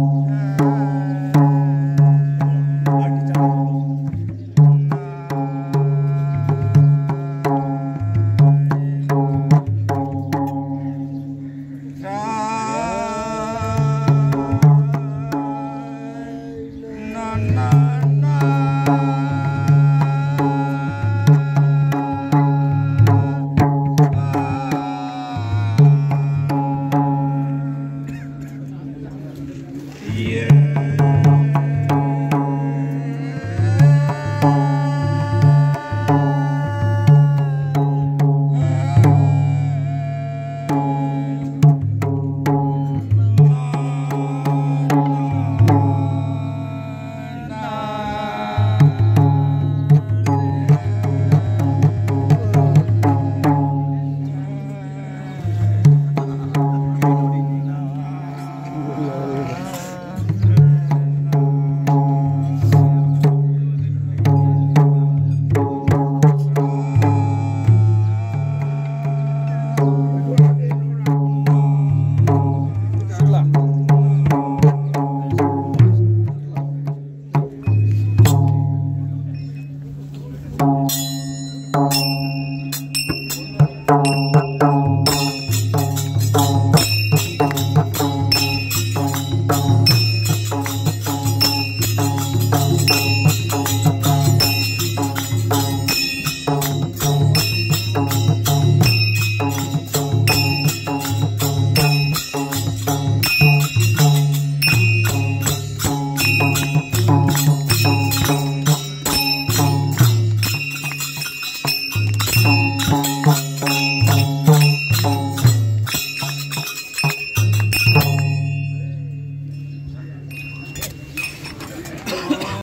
Oh.